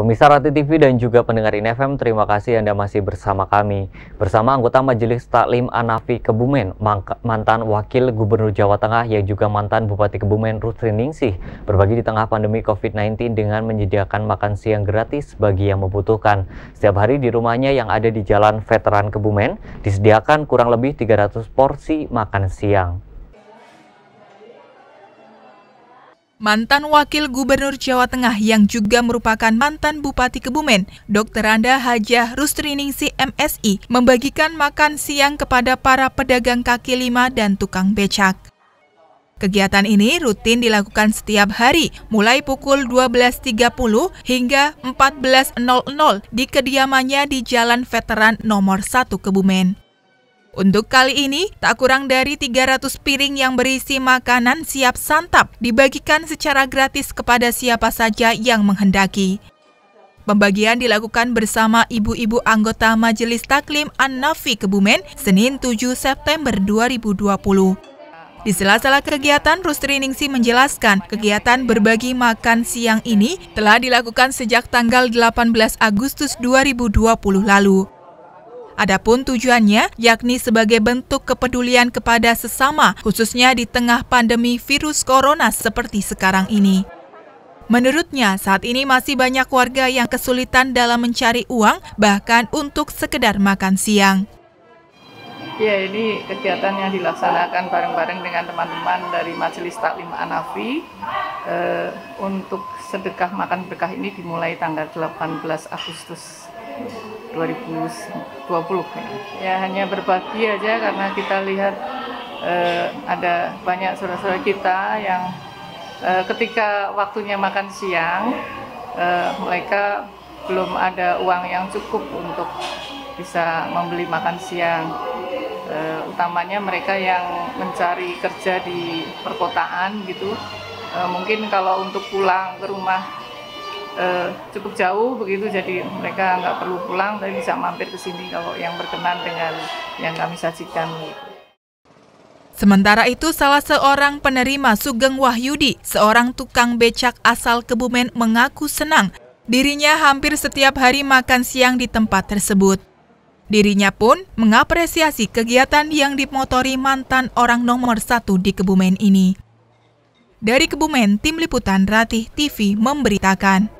Pemirsa Rati TV dan juga pendengar FM, terima kasih Anda masih bersama kami. Bersama anggota Majelis Taklim Anafi Kebumen, mantan Wakil Gubernur Jawa Tengah yang juga mantan Bupati Kebumen Ruth Riningsih, berbagi di tengah pandemi COVID-19 dengan menyediakan makan siang gratis bagi yang membutuhkan. Setiap hari di rumahnya yang ada di Jalan Veteran Kebumen, disediakan kurang lebih 300 porsi makan siang. Mantan Wakil Gubernur Jawa Tengah yang juga merupakan mantan Bupati Kebumen, Dr. Anda Hajah Rustriningsi MSI, membagikan makan siang kepada para pedagang kaki lima dan tukang becak. Kegiatan ini rutin dilakukan setiap hari, mulai pukul 12.30 hingga 14.00 di kediamannya di Jalan Veteran Nomor 1 Kebumen. Untuk kali ini, tak kurang dari 300 piring yang berisi makanan siap santap dibagikan secara gratis kepada siapa saja yang menghendaki. Pembagian dilakukan bersama ibu-ibu anggota Majelis Taklim An-Nafi Kebumen Senin 7 September 2020. Di sela-sela kegiatan, Rustri Ningsi menjelaskan kegiatan berbagi makan siang ini telah dilakukan sejak tanggal 18 Agustus 2020 lalu. Adapun tujuannya yakni sebagai bentuk kepedulian kepada sesama, khususnya di tengah pandemi virus corona seperti sekarang ini. Menurutnya, saat ini masih banyak warga yang kesulitan dalam mencari uang, bahkan untuk sekedar makan siang. Ya, ini kegiatan yang dilaksanakan bareng-bareng dengan teman-teman dari Majelis Taklim Anafi eh, untuk sedekah makan berkah ini dimulai tanggal 18 Agustus 2020 ya hanya berbagi aja karena kita lihat uh, ada banyak saudara-saudara kita yang uh, ketika waktunya makan siang uh, mereka belum ada uang yang cukup untuk bisa membeli makan siang. Uh, utamanya mereka yang mencari kerja di perkotaan gitu. Uh, mungkin kalau untuk pulang ke rumah uh, cukup jauh begitu jadi mereka nggak perlu pulang tapi bisa mampir ke sini kalau yang berkenan dengan yang kami sajikan Sementara itu, salah seorang penerima Sugeng Wahyudi, seorang tukang becak asal Kebumen mengaku senang dirinya hampir setiap hari makan siang di tempat tersebut. Dirinya pun mengapresiasi kegiatan yang dimotori mantan orang nomor satu di Kebumen ini. Dari Kebumen, Tim Liputan Ratih TV memberitakan.